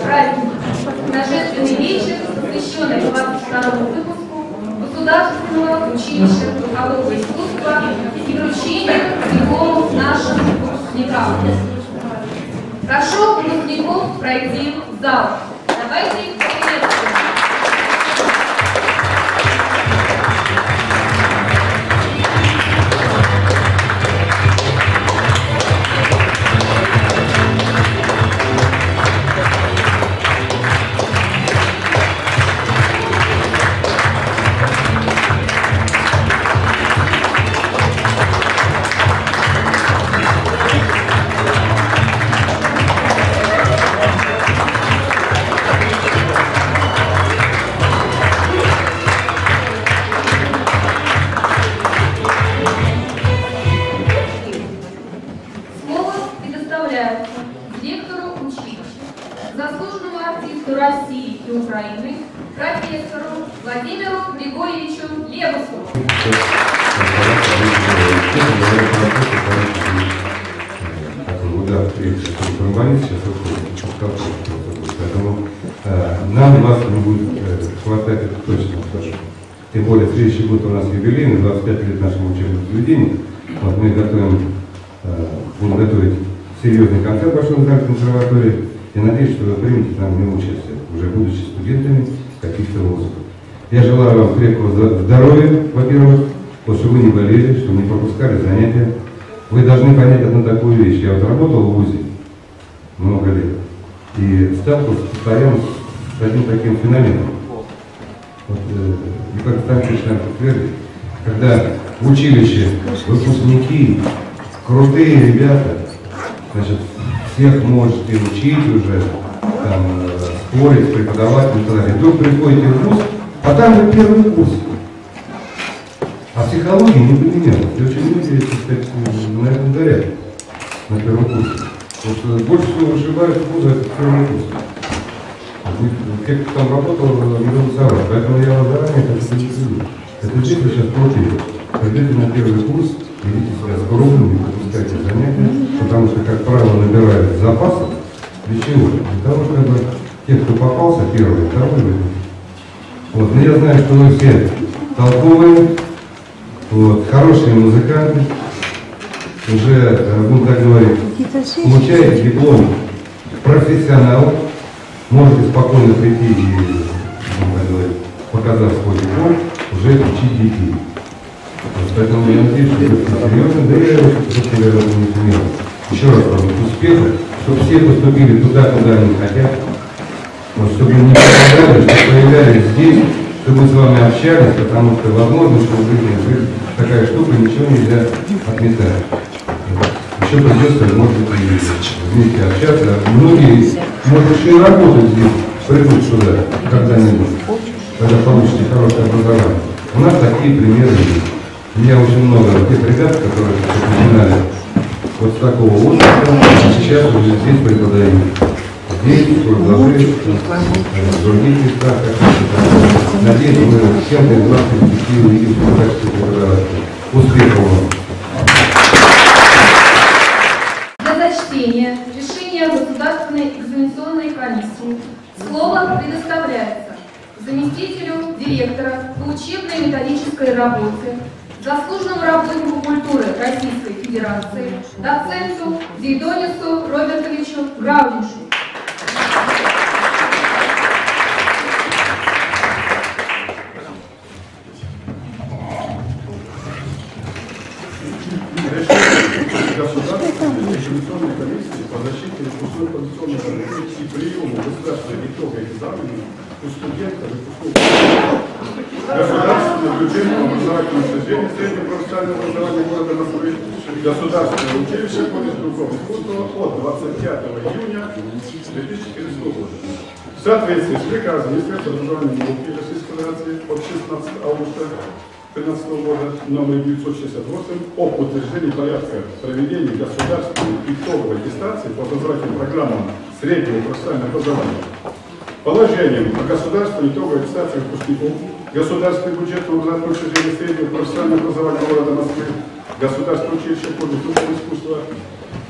праздник, торжественный вечер, посвященный 22 выпуску Государственного училища трудового искусства и вручению дипломов нашим выпускникам. Прошу выпускников пройти в зал. Давайте Более, следующий год у нас юбилейный, 25 лет нашему учебному заведению. Вот мы готовим, э, будем готовить серьезный концерт в Большом зале консерватории. И надеюсь, что вы примете там не участие, уже будучи студентами каких-то вузов. Я желаю вам крепкого здоровья, во-первых, вот, чтобы вы не болели, чтобы не пропускали занятия. Вы должны понять одну такую вещь. Я вот работал в ВУЗе много лет и сталкивался постоянно с одним таким феноменом. Вот, э, Николай Константинович нам подтвердит, когда в училище выпускники, крутые ребята, значит, всех можете учить уже, там, э, спорить с преподавателем и так далее. Вдруг приходите в ВУЗ, а там же первый курс. А психология не поменялась. И очень люди, так сказать, на этом горят, на первом курсе. Что больше всего вышибают вузы, это первый курс. Те, кто там работал, не голосовали. Поэтому я вас заранее это предупреждаю. Это здесь вы сейчас против. Пойдете на первый курс, ведите себя скромными, пропускайте занятия, потому что, как правило, набирают запасов. Для чего? Для того, чтобы те, кто попался первый, второй выйдет. Вот. Но я знаю, что вы все толковые, вот, хорошие музыканты, уже, э, будем так говорить, получаете диплом профессионал, можете спокойно прийти и, будем так говорить, показав свой диплом, уже учить детей. Вот, поэтому я надеюсь, что это серьезно, говоря, не сумел. Еще раз вам успехов, чтобы все поступили туда, куда они хотят, вот, чтобы не пропадали, чтобы появлялись здесь, чтобы мы с вами общались, потому что возможно, что в жизни такая штука, ничего нельзя отметать. Еще придется, может быть, вместе общаться. Многие, может, еще и работать здесь, придут сюда когда-нибудь, когда получите хорошее образование. У нас такие примеры есть. У меня очень много тех ребят, которые начинали вот с такого возраста, а сейчас уже здесь преподают. Здесь, в Курдложи, в других местах. как. Надеюсь, мы чем-то из вас перспективы увидим в качестве преподавателя. Успехов вам! Для зачтения решения Государственной экзаменационной комиссии слово предоставляется заместителю директора по учебной методической работе, заслуженному работнику культуры Российской Федерации, доценту Зейдонису Робертовичу Граудишу. У студента выпускного Государственное бюджетное образовательное учреждение среднего профессионального образования города Москвы Государственное училище колледж духовного искусства от 25 июня 2014 года. В соответствии с приказом Министерства образования науки Российской Федерации от 16 августа 2013 года номер 968 об утверждении порядка проведения государственной итоговой аттестации по образовательным программам среднего профессионального образования. Положением о государственной итоговой аттестации выпускников Государственный бюджетное образовательное учреждение среднего профессионального образования города Москвы, Государственное училище колледж духовного искусства,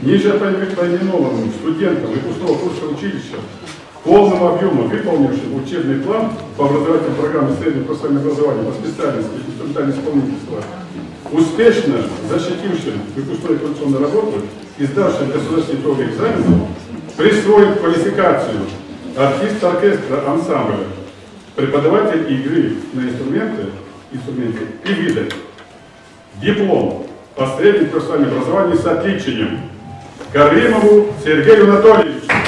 ниже поименованным студентам выпускного курса училища полном объеме выполнившим учебный план по образовательной программе среднего профессионального образования по специальности инструментальное исполнительство, успешно защитившим выпускной квалификационную работу и сдавшим государственный итоговый экзамен, присвоит квалификацию артист оркестра ансамбля, преподаватель игры на инструменты, инструменты и виды, диплом по среднему профессиональному образованию с отличием Каримову Сергею Анатольевичу.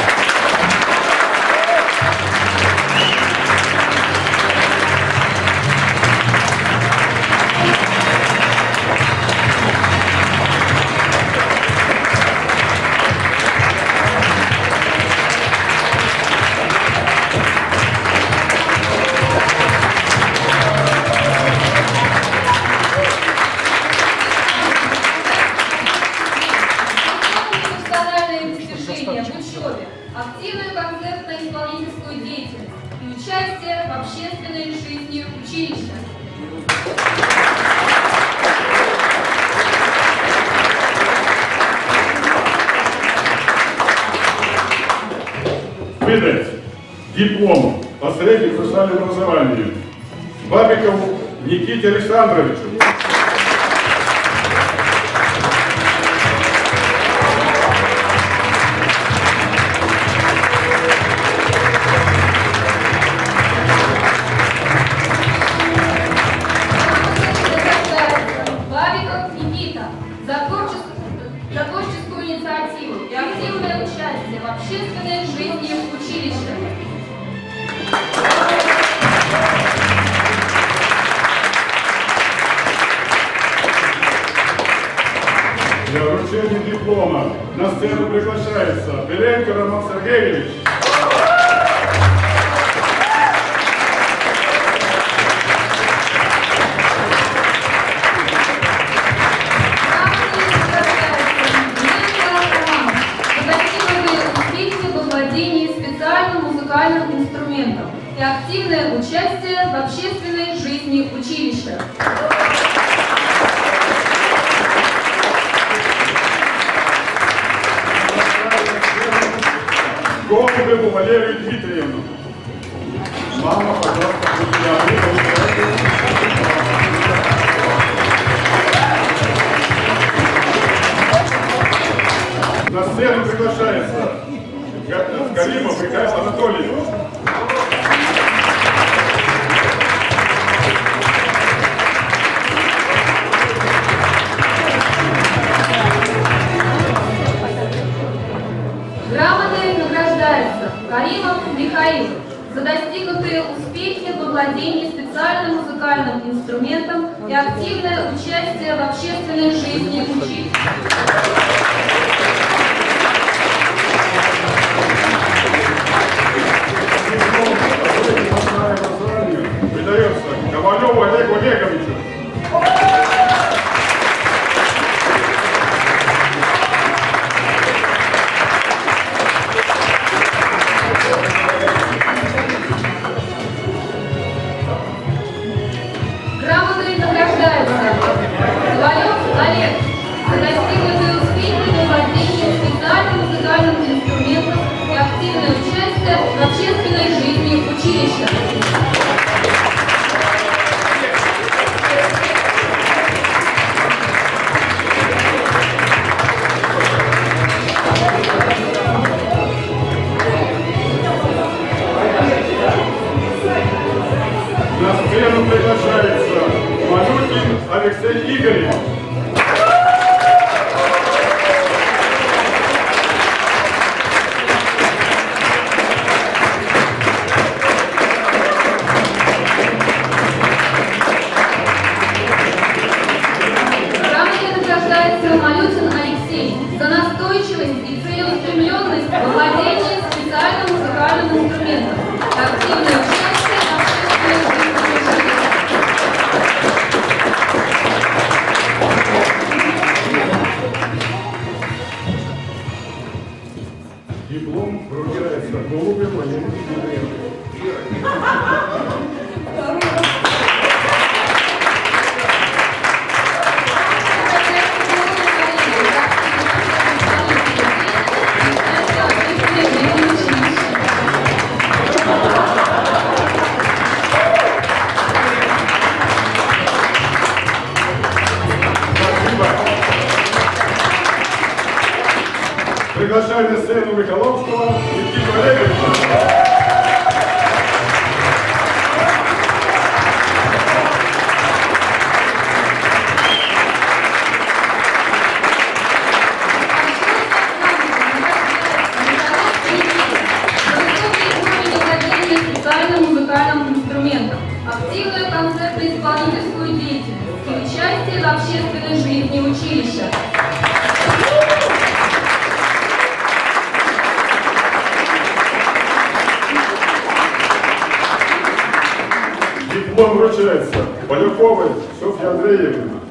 Седлом вручается Поляковой Софья Андреевна.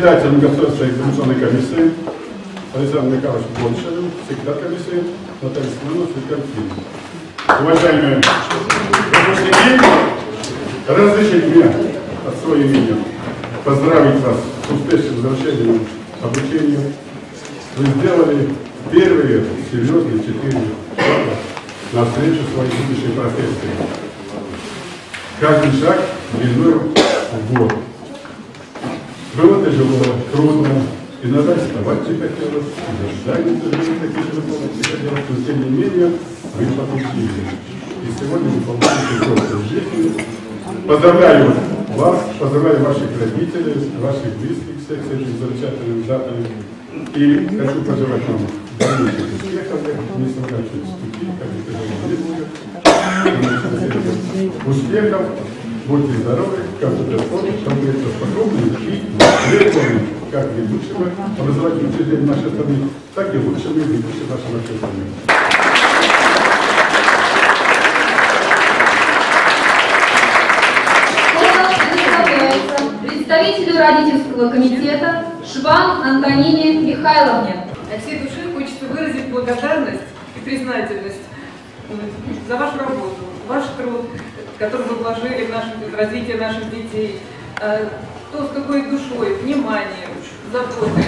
председателем Государственной экзаменационной комиссии Александр Николаевич Гончарев, секретарь комиссии Наталья Семенова, секретарь. Уважаемые выпускники, разрешите мне от своего имени поздравить вас с успешным возвращением обучения. Вы сделали первые серьезные четыре шага на встречу своей будущей профессии. Каждый шаг длиной в год. Было тяжело, трудно, иногда вставать не хотелось, и заседания тоже не такие выполнять не хотелось, но тем не менее вы получили. И сегодня выполняете взрослую жизнь. Поздравляю вас, поздравляю ваших родителей, ваших близких всех с этим замечательным датой. И хочу пожелать вам дальнейших успехов, не сократить ступи, как это говорили, успехов, будьте здоровы, как спорт, чтобы это спокойно и легкими, как ведущего образовательных учреждений нашей страны, так и лучшими ведущими нашей нашей страны. Представителю родительского комитета Шван Антонине Михайловне. От всей души хочется выразить благодарность и признательность за вашу работу, ваш труд, который вы вложили в, наше, в развитие наших детей, э, то, с какой душой, вниманием, заботой,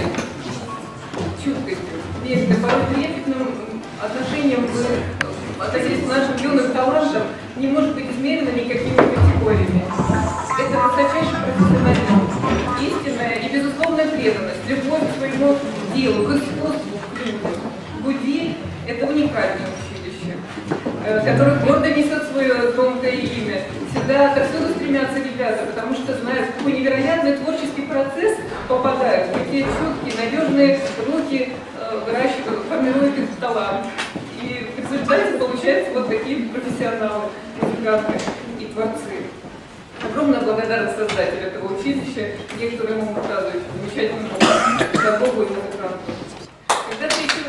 чуткостью, верите, порой трепетным отношением вы относитесь к нашим юным талантам, не может быть измерено никакими категориями. Это высочайший профессионализм, истинная и безусловная преданность, любовь к своему делу, к искусству, к людям. ГУДИ – это уникальное э, которое гордо несет свое тонкое имя. Всегда отовсюду стремятся ребята, потому что знают, какой невероятный творческий процесс попадают, какие чуткие, надежные руки э, выращивают, формируют их талант. И в результате получаются вот такие профессионалы, музыканты и творцы. Огромная благодарность создателю этого училища, Гектору ему Муртазовичу, замечательному педагогу и музыканту. Когда ты еще...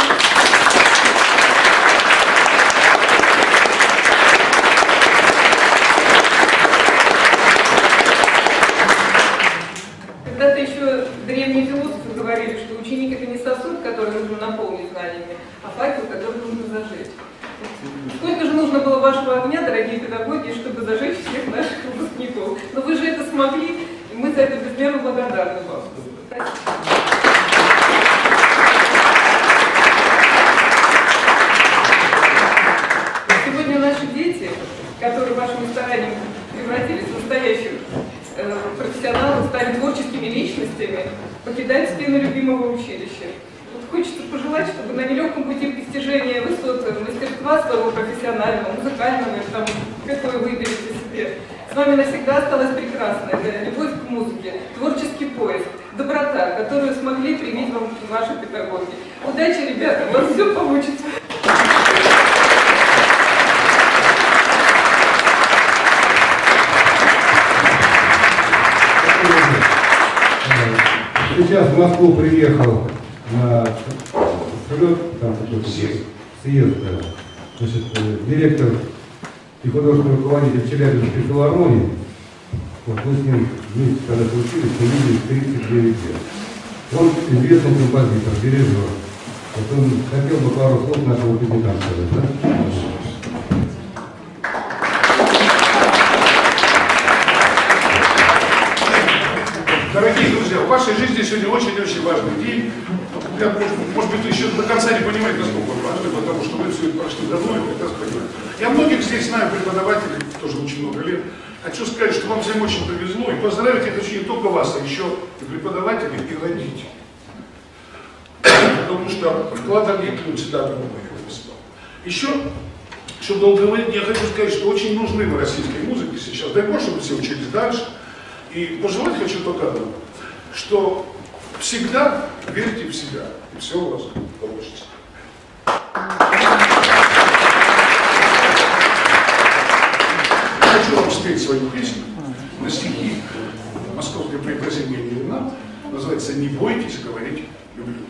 Когда-то еще древние философы говорили, что ученик это не сосуд, который нужно наполнить знаниями, а факел, который нужно зажечь. Сколько же нужно было вашего огня, дорогие педагоги, чтобы зажечь всех наших выпускников? Но вы же это смогли, и мы за это безмерно благодарны вам. Спасибо. Сегодня наши дети, которые вашим старанием превратились в настоящих э, профессионалов, стали творческими личностями, покидают стены любимого училища. Вот хочется пожелать, чтобы на нелегком пути к достижению высот мастерства своего профессионального, или там, какое вы выберете себе, с вами навсегда осталась прекрасная да, любовь к музыке, творческий поиск, доброта, которую смогли привить вам ваши педагоги. Удачи, ребята, у вас все получится. Сейчас в Москву приехал на самолет, там какой-то съезд, съезд да. Значит, э, директор художественный руководитель Челябинской филармонии. Вот мы с ним вместе, когда учились, мы виделись 39 лет. Он известный композитор, дирижер. Вот он хотел бы пару слов нашего капитана сказать, да? Дорогие друзья, в вашей жизни сегодня очень-очень важный день. Я, может, может быть, вы еще до конца не понимаете, насколько он важный, потому что вы все это прошли давно и прекрасно понимаете. Я многих здесь знаю преподавателей, тоже очень много лет. Хочу сказать, что вам всем очень повезло, и поздравить я хочу не только вас, а еще и преподавателей, и родителей. Потому что вклад родителей всегда сказал. Еще, чтобы долго говорить, я хочу сказать, что очень нужны мы российской музыке сейчас. Дай Бог, чтобы все учились дальше. И пожелать хочу только одного, что всегда верьте в себя, и все у вас получится. Хочу вам спеть свою песню на стихи московской преобразения Ильина. Называется «Не бойтесь говорить люблю».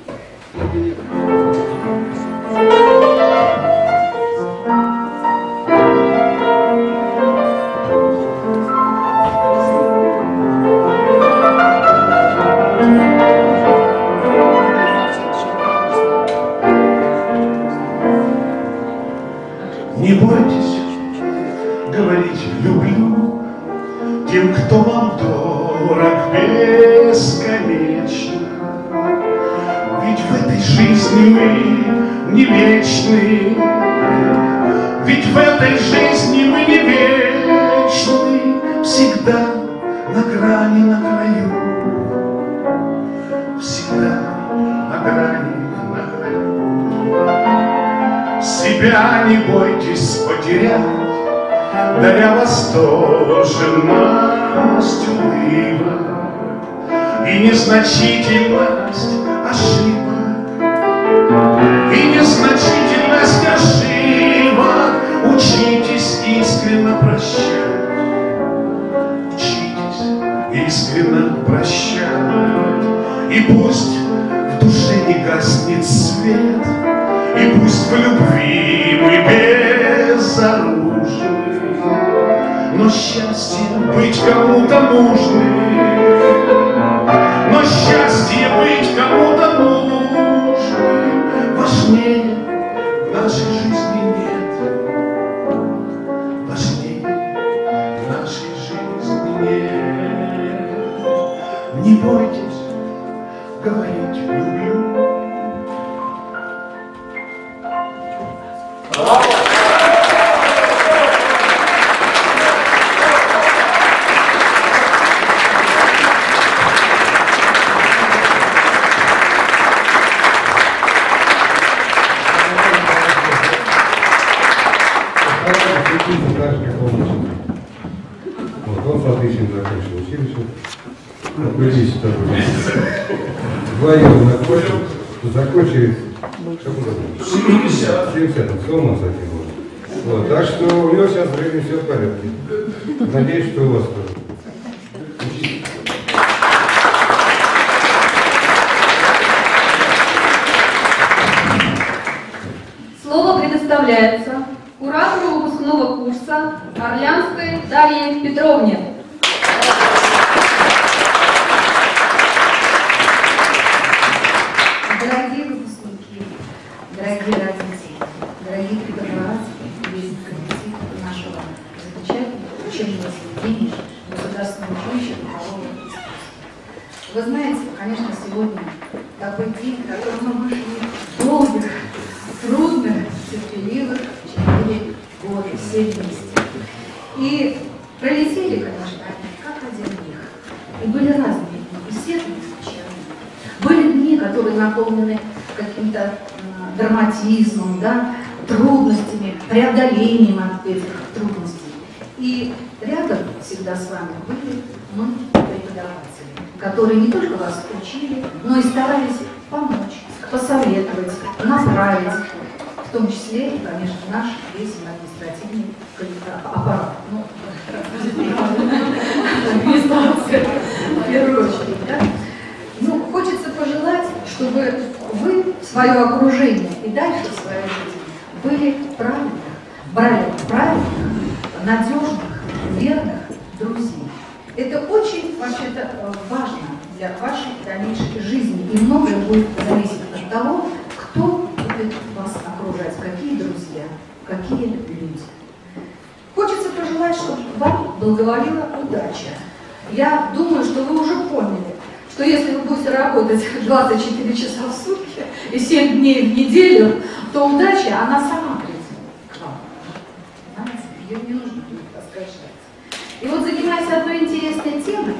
Учиться так же, как он учился. Вот, он с отличием закончил училище. Прилично такой. Вдвоем закончил. Закончили в каком году? 70. 70 с ума сойти было. Вот, так что у него сейчас в жизни все в порядке. Надеюсь, что у вас тоже. Вам благоволила удача. Я думаю, что вы уже поняли, что если вы будете работать 24 часа в сутки и 7 дней в неделю, то удача, она сама придет к вам. Понимаете? Ее не нужно будет. И вот занимаясь одной интересной темой,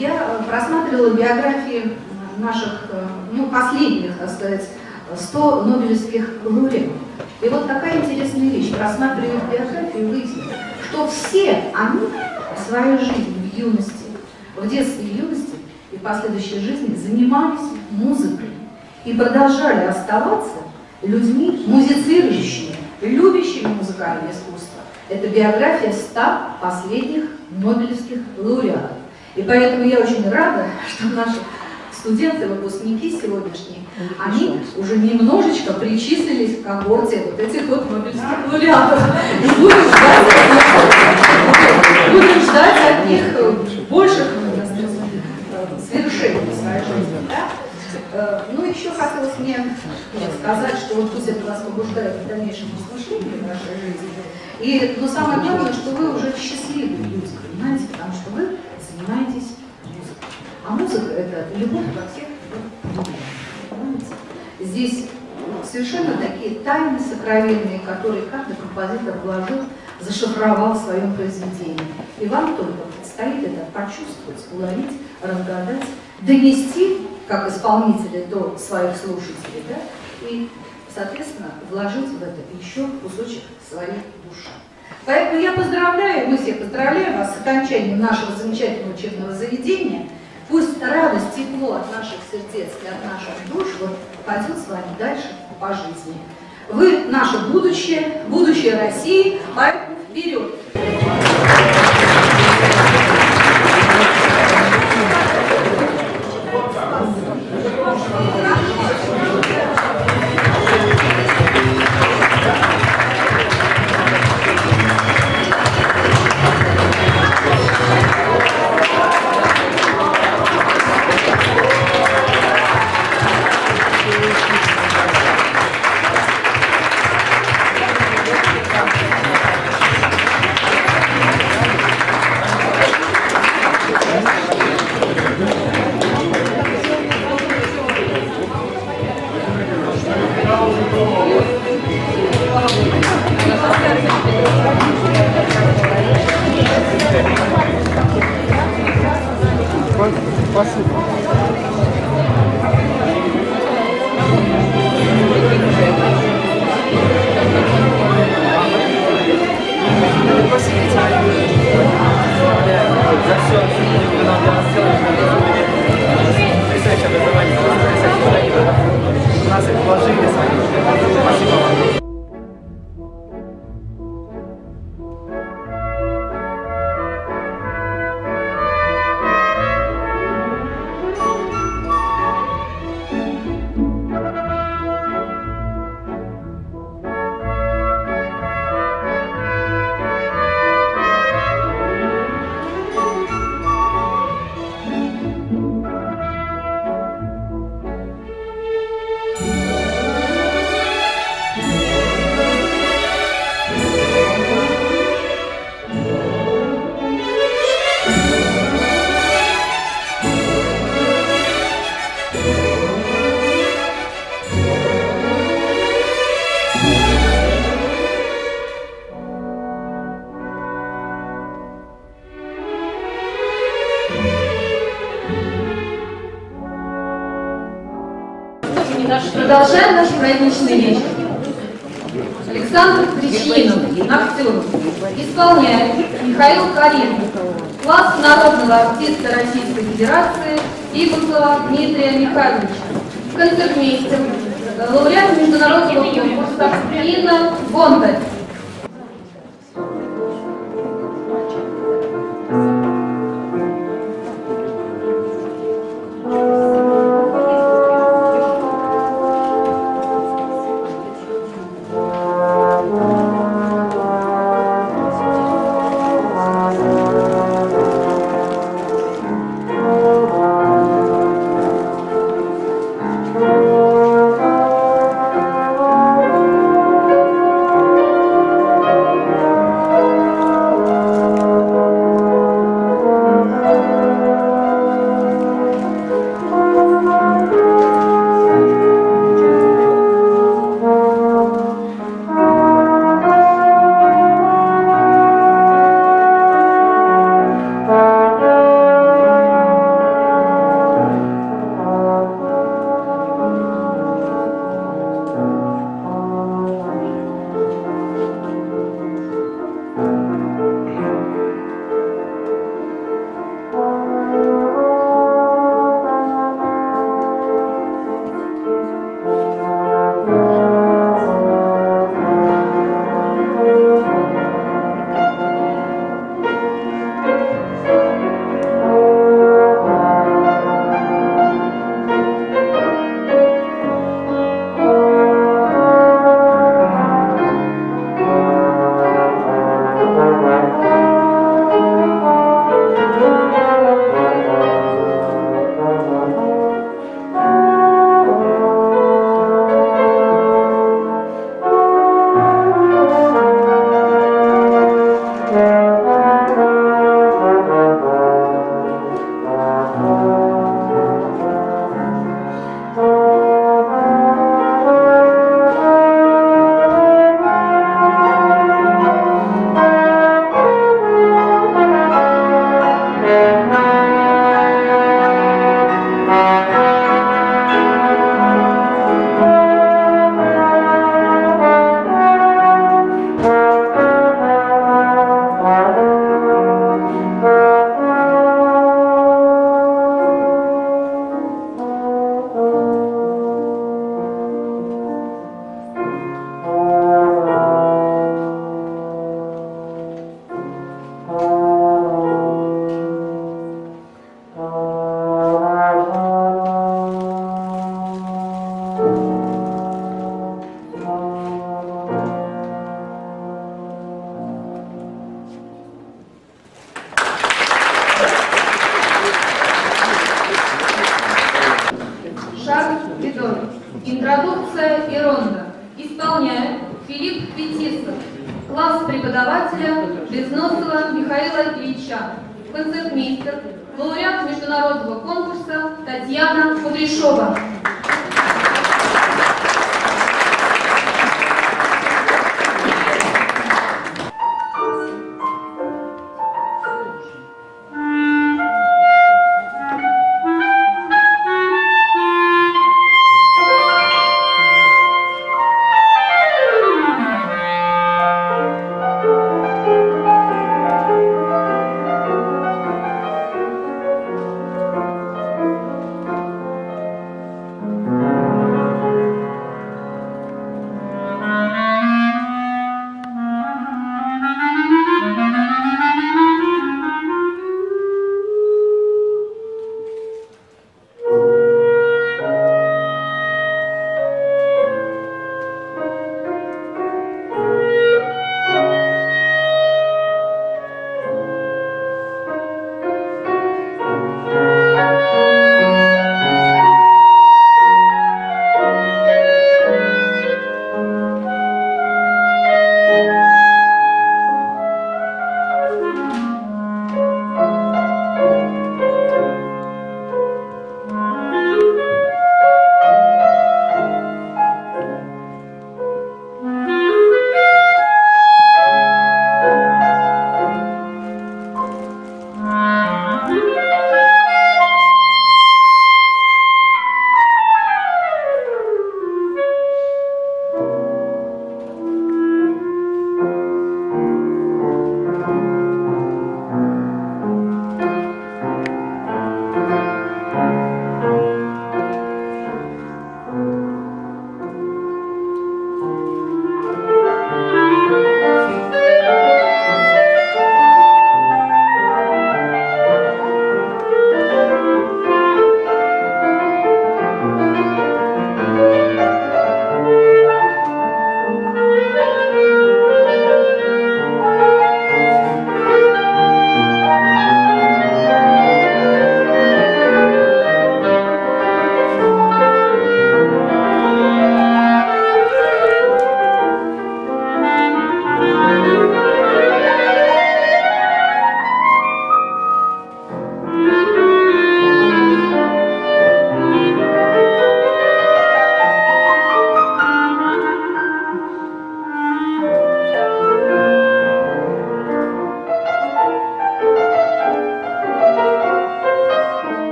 я э, просматривала биографии наших, э, ну, последних, так сказать, 100 нобелевских лауреатов. И вот такая интересная вещь. Просматривая биографию, выяснилось, что все они в своей жизни, в юности, в детстве и юности и в последующей жизни занимались музыкой и продолжали оставаться людьми музицирующими, любящими музыкальное искусство. Это биография 100 последних нобелевских лауреатов. И поэтому я очень рада, что наши студенты, выпускники сегодняшние, они уже немножечко причислились к когорте вот этих вот нобелевских лауреатов. И будем ждать, будем ждать от них больших свершений в своей жизни. Да? Э, Ну, еще хотелось мне сказать, что вот пусть это вас побуждает дальнейшем размышлении в нашей жизни. И, но самое главное, что вы уже счастливые люди, понимаете, потому что вы занимаетесь музыкой. А музыка – это любовь во всех понимаете? Здесь совершенно такие тайны сокровенные, которые каждый композитор вложил, зашифровал в своем произведении. И вам только предстоит это почувствовать, уловить, разгадать, донести, как исполнители, до своих слушателей, да, и, соответственно, вложить в это еще кусочек своей души. Поэтому я поздравляю, мы всех поздравляем вас с окончанием нашего замечательного учебного заведения. Пусть радость, тепло от наших сердец и от наших душ вот пойдет с вами дальше по жизни. Вы наше будущее, будущее России, поэтому вперед! Калин, класс народного артиста Российской Федерации Ибусова Дмитрия Михайловича, концертмейстер, лауреат международного конкурса Инна Бондарь.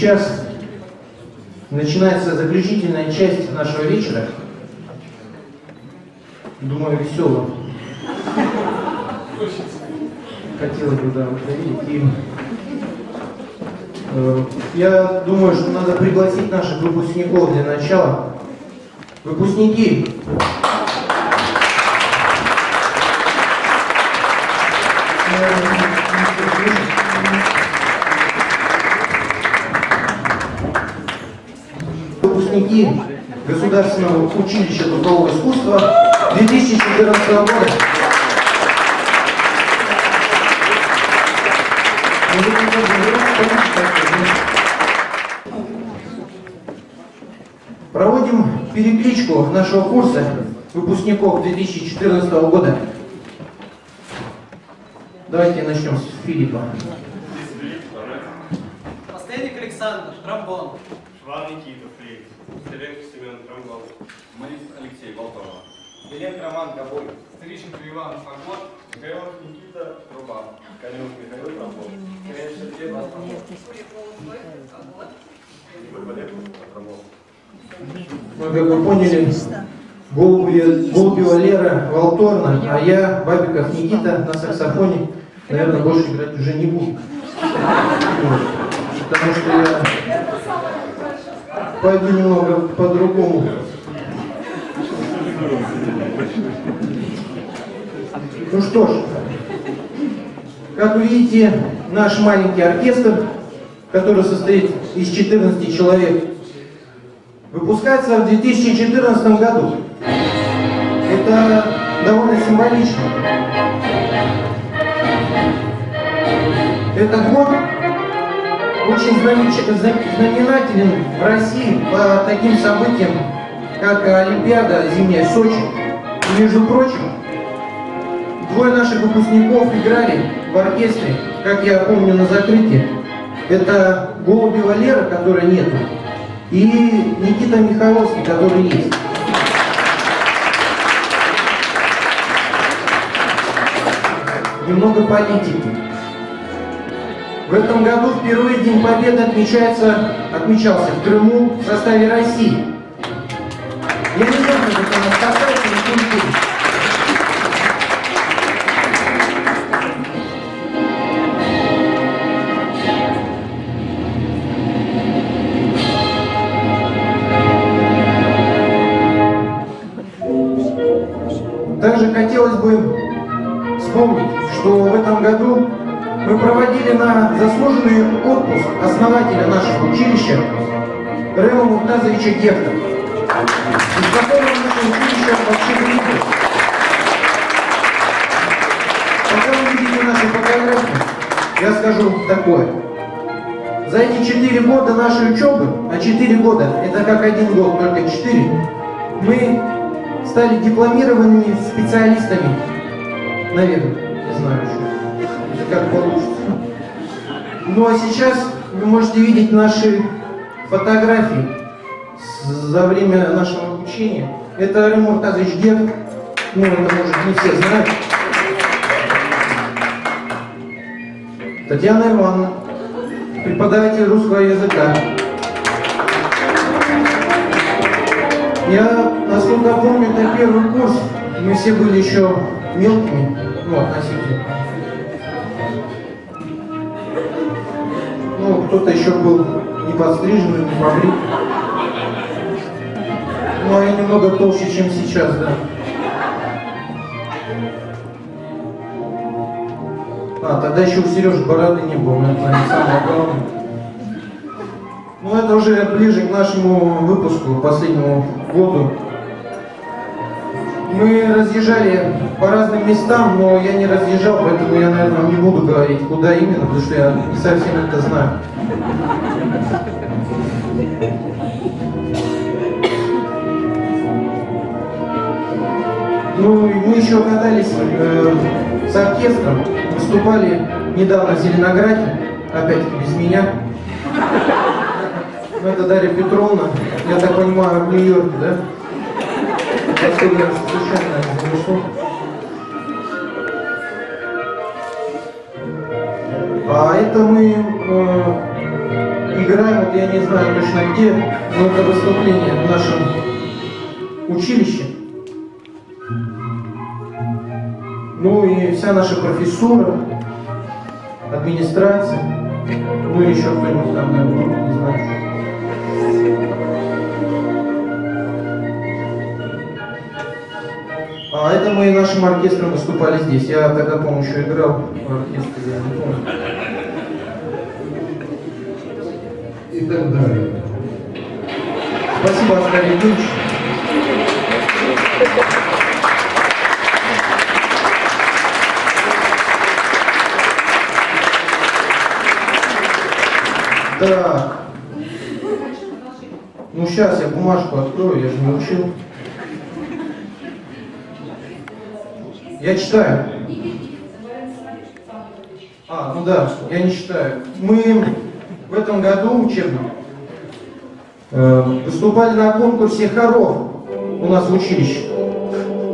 Сейчас начинается заключительная часть нашего вечера. Думаю, весело. Хотелось бы, да. И, э, я думаю, что надо пригласить наших выпускников для начала. Выпускники, выпускники Государственного училища трудового искусства 2014 года. Проводим перекличку нашего курса выпускников 2014 года. Давайте начнем с Филиппа. Последник Александр, тромбон. Никита, флейт. Стрелек Семен, тромбон. Молитв Алексей, Болтова. Беленко Роман Габой, Стрищенко Иван Фагот, Михайлов Никита Труба, Камилов Михаил Трамбов, Кирилл Сергей. Мы, как вы поняли, Голуби- Голубева Лера Волторна, а я, Бабиков Никита, на саксофоне, наверное, больше играть уже не буду. Потому что я пойду немного по-другому. Ну что ж, как вы видите, наш маленький оркестр, который состоит из 14 человек, выпускается в 2014 году. Это довольно символично. Этот год очень знаменателен в России по таким событиям, как Олимпиада зимняя Сочи. И, между прочим, двое наших выпускников играли в оркестре, как я помню, на закрытии. Это Голубева Лера, которой нету, и Никита Михайловский, который есть. Немного политики. В этом году впервые День Победы отмечается, отмечался в Крыму в составе России. Я не знаю, как это нас касается, но не. Также хотелось бы вспомнить, что в этом году мы проводили на заслуженный отпуск основателя нашего училища Рема Муртазовича Гехта, из которого наше училище вообще выйдет. Пока вы видите наши фотографии, я скажу такое. За эти четыре года нашей учебы, а четыре года это как один год, только четыре, мы стали дипломированными специалистами. Наверное, не знаю еще, как получится. Ну а сейчас вы можете видеть наши фотографии за время нашего обучения. Это Рым Муртазович Гек, ну это может не все знают. Татьяна Ивановна, преподаватель русского языка. Я, насколько помню, это первый курс. Мы все были еще мелкими, ну, относительно. Кто-то еще был не подстриженный, не побрит. Ну, я немного толще, чем сейчас, да. А, тогда еще у Сережи бороды не было, это, наверное, самое главное. Ну, это уже ближе к нашему выпуску, последнему году. Мы разъезжали по разным местам, но я не разъезжал, поэтому я, наверное, не буду говорить, куда именно, потому что я не совсем это знаю. Ну, и мы еще катались э, с оркестром, выступали недавно в Зеленограде, опять-таки без меня. Это Дарья Петровна, я так понимаю, в Нью-Йорке, да? Поскольку я случайно не зашел. А это мы э, играем, вот я не знаю точно где, но это выступление в нашем училище. Ну и вся наша профессура, администрация, ну и еще кто-нибудь там, наверное, не знаю. А это мы нашим оркестром выступали здесь. Я тогда, помню, еще играл в оркестре, я не помню. И так далее. Спасибо, Оскар Евгеньевич. Так. Ну сейчас я бумажку открою, я же не учил. Я читаю. А, а, ну да, я не читаю. Мы в этом году учебном э, выступали на конкурсе хоров у нас в училище.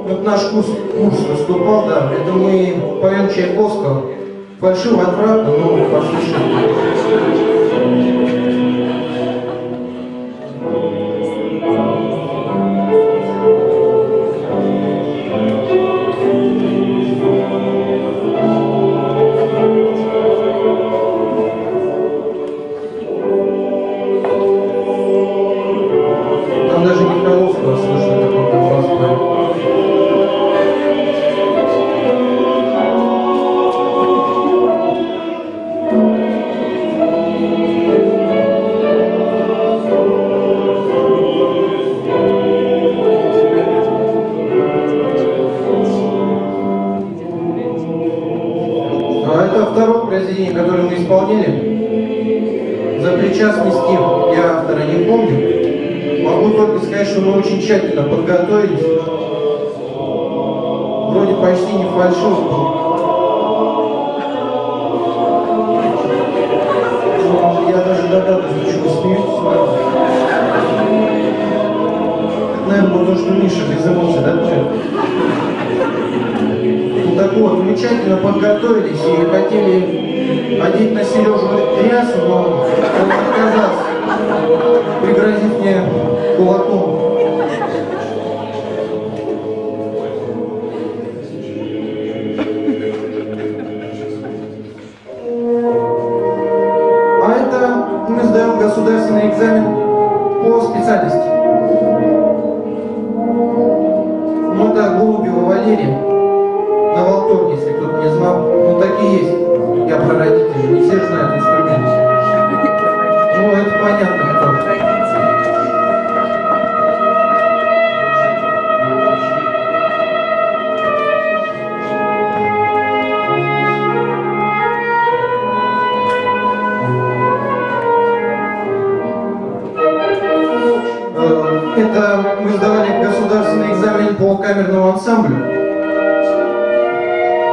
Вот наш курс, курс выступал, да. Это мы поем Чайковского. Фальшиво, отвратно, но послушаем.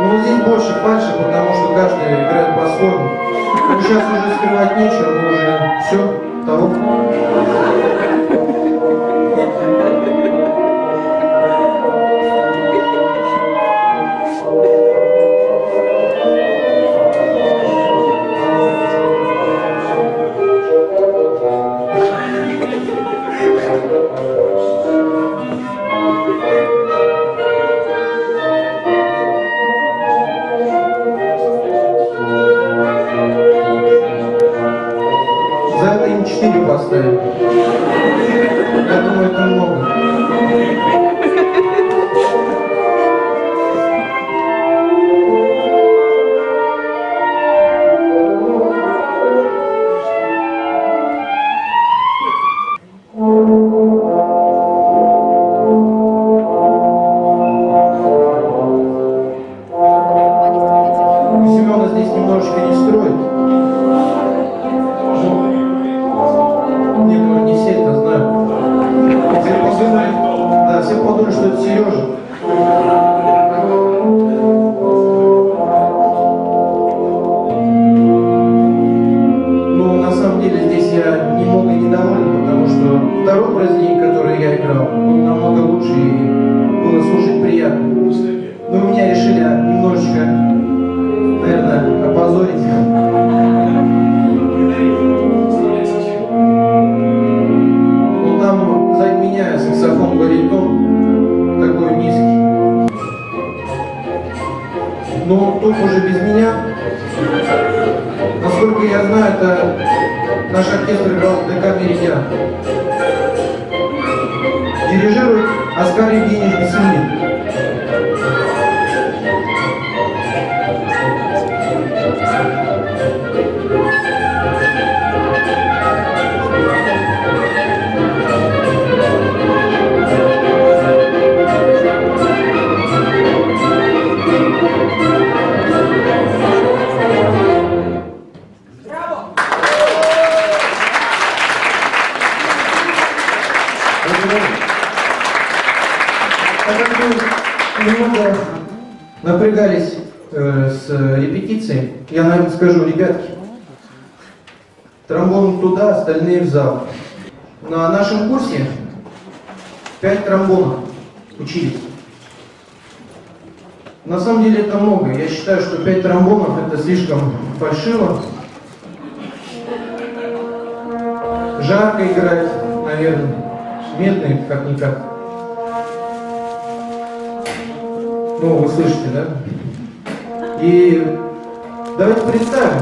Ну, здесь больше фальши, потому что каждый играет по-своему. Ну, сейчас уже скрывать нечего, мы уже все, того. скажу, ребятки, тромбон туда, остальные в зал. Ну, а на нашем курсе пять тромбонов учились. На самом деле это много. Я считаю, что пять тромбонов это слишком фальшиво. Жарко играть, наверное. Медные, как-никак. Ну, вы слышите, да? И давайте представим,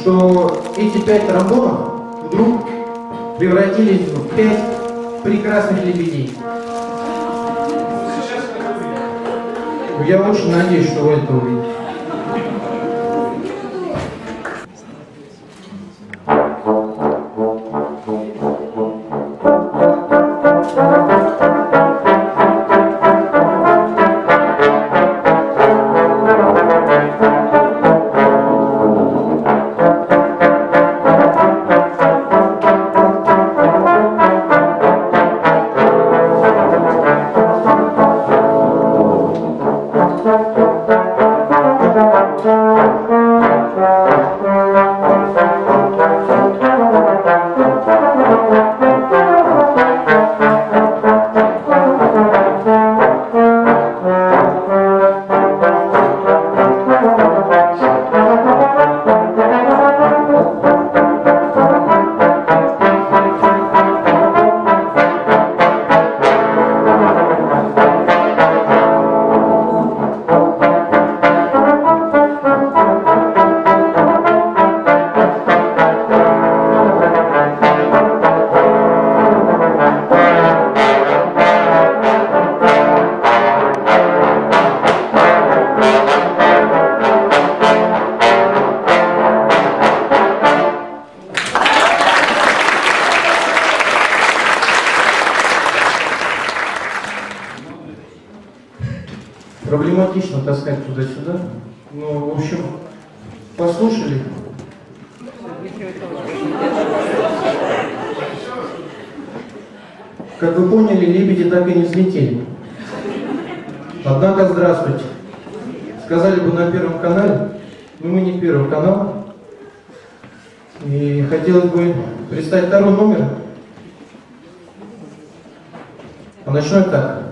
что эти пять тромбонов вдруг превратились в пять прекрасных лебедей. Я очень надеюсь, что вы это увидите. Проблематично таскать туда-сюда. Ну, в общем, послушали. Как вы поняли, лебеди так и не взлетели. Однако, здравствуйте. Сказали бы на Первом канале, но мы не Первый канал. И хотелось бы представить второй номер. А начну я так.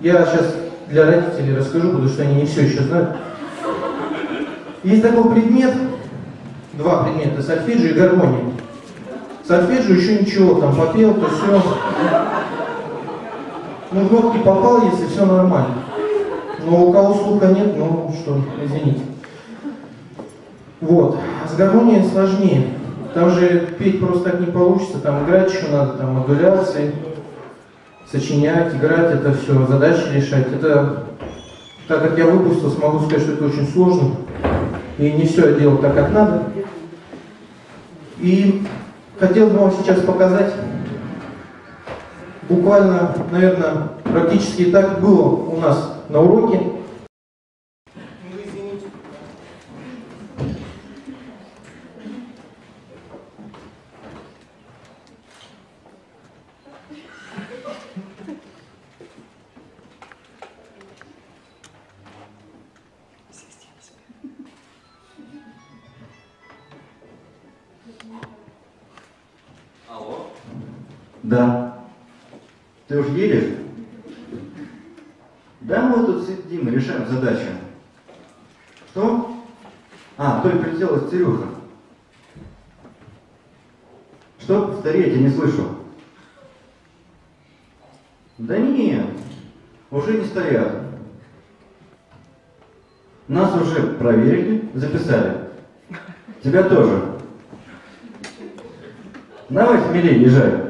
Я сейчас для родителей расскажу, потому что они не все еще знают. Есть такой предмет, два предмета, сольфеджио и гармония. Сольфеджио еще ничего, там попел, то все. Ну, в нотки попал, если все нормально. Но у кого слуха нет, ну что, извините. Вот. С гармонией сложнее. Там же петь просто так не получится, там играть еще надо, там модуляции, сочинять, играть, это все, задачи решать. Это, так как я выпустился, могу сказать, что это очень сложно. И не все я делал так, как надо. И хотел бы вам сейчас показать, буквально, наверное, практически так было у нас на уроке. Да. Ты уж едешь? Да, мы тут сидим, решаем задачу. Что? А, только прилетела Стерюха. Что? Стареть, я не слышу. Да нет, уже не стоят. Нас уже проверили, записали. Тебя тоже. Давай смелее, езжай.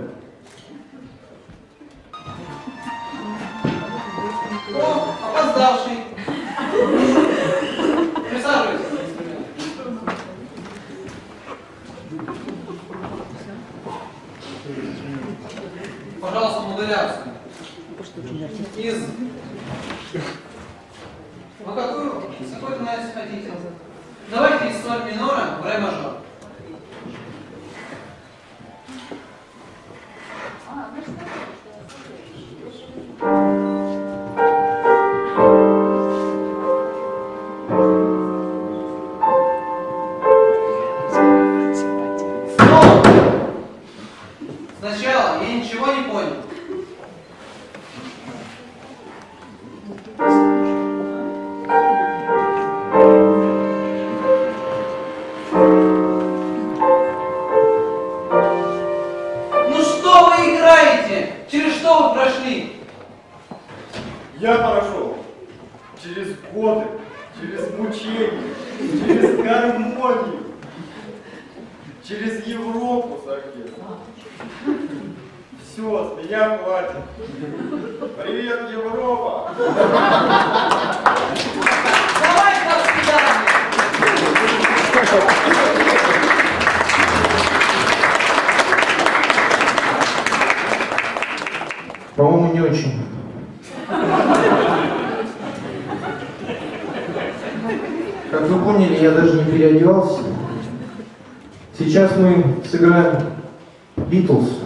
Битлз.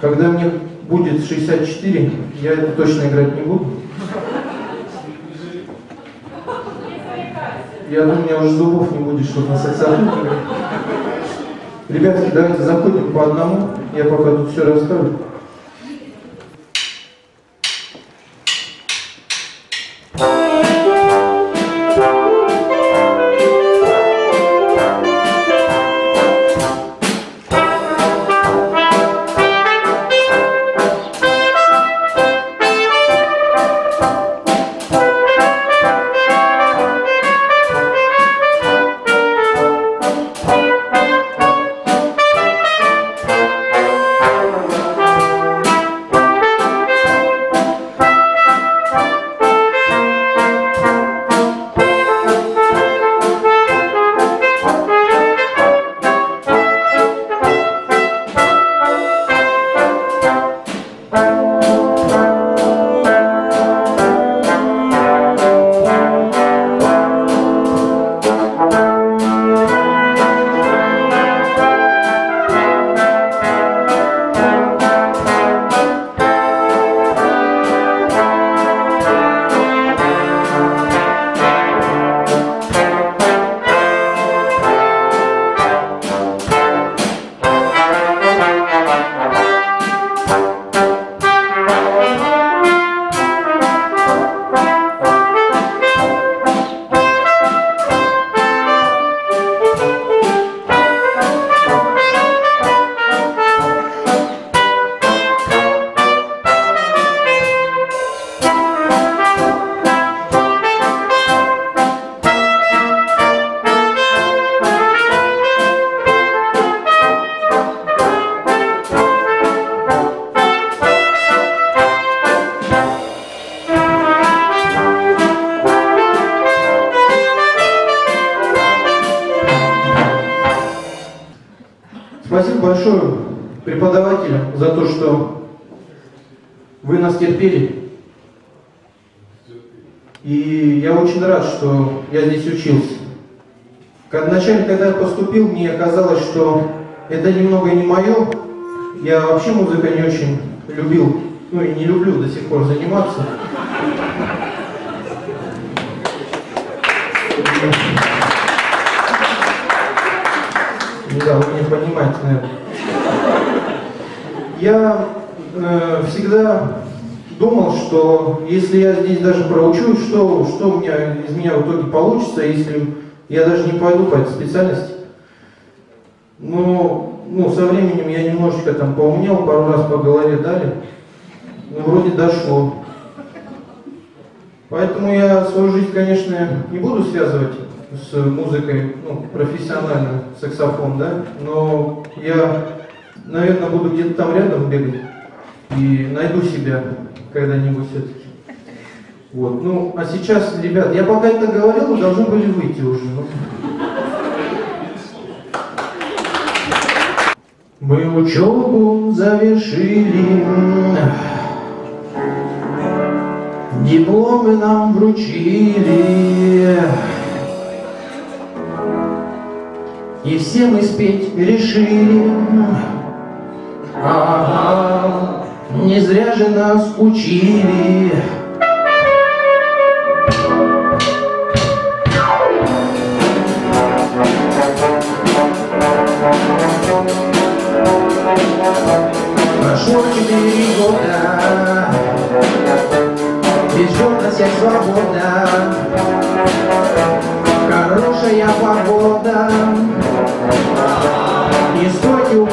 Когда мне будет 64, я это точно играть не буду. Я думаю, у меня уже зубов не будет, чтобы на саксофоне играть. Ребятки, давайте заходим по одному. Я пока тут все расскажу. Спасибо большое преподавателям за то, что вы нас терпели. И я очень рад, что я здесь учился. Вначале, когда я поступил, мне казалось, что это немного не мое. Я вообще музыкой не очень любил, ну и не люблю до сих пор заниматься. Да, вы меня понимаете, наверное. Я э, всегда думал, что если я здесь даже проучусь, что, что у меня, из меня в итоге получится, если я даже не пойду по этой специальности. Но ну, со временем я немножечко там поумнел, пару раз по голове дали. Ну, вроде дошло. Поэтому я свою жизнь, конечно, не буду связывать с музыкой, ну, профессионально, саксофон, да, но я, наверное, буду где-то там рядом бегать и найду себя когда-нибудь все-таки. Вот, ну, а сейчас, ребят, я пока это говорил, вы должны были выйти уже. ну. Мы учебу завершили, дипломы нам вручили, и все мы спеть решили. Ага, не зря же нас учили. Прошло четыре года, Ведь ждет нас всех свобода, Хорошая погода, Не стойте у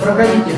проходите.